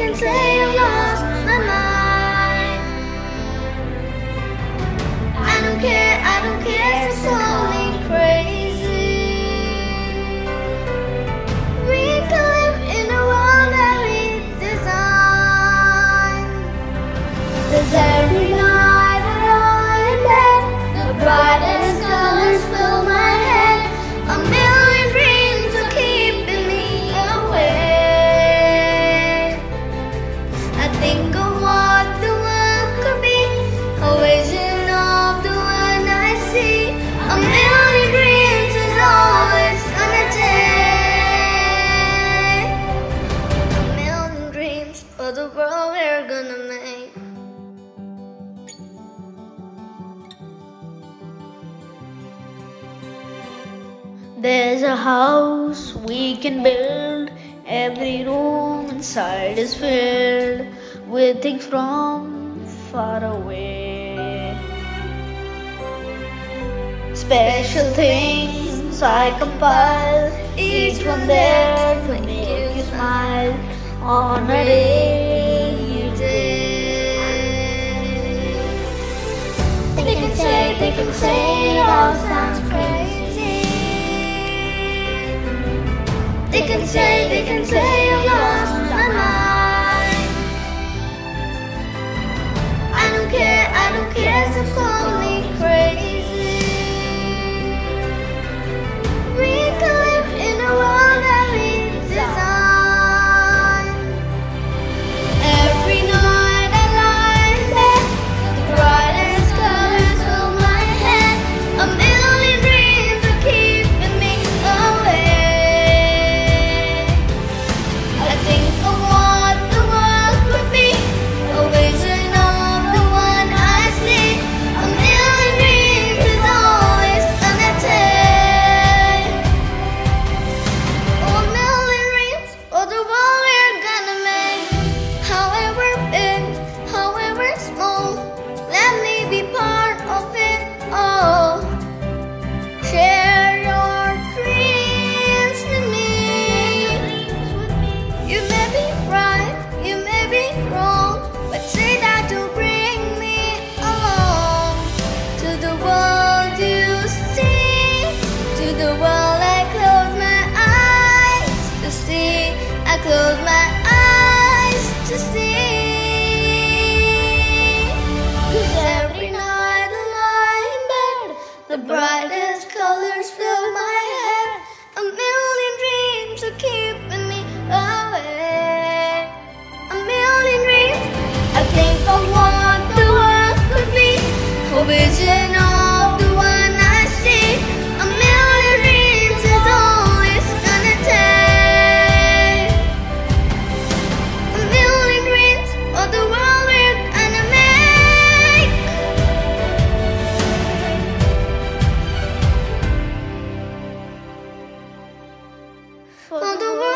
Can say think of what the world could be, a vision of the one I see. A million dreams is all it's gonna take. A million dreams for the world we're gonna make. There's a house we can build. Every room inside is filled with things from far away. Special things I compile, each one there to make you smile on a day. They can say, they can say it all sounds crazy. They can say, they vision of the one I see. A million dreams is all it's gonna take. A million dreams of the world we're gonna make. For the world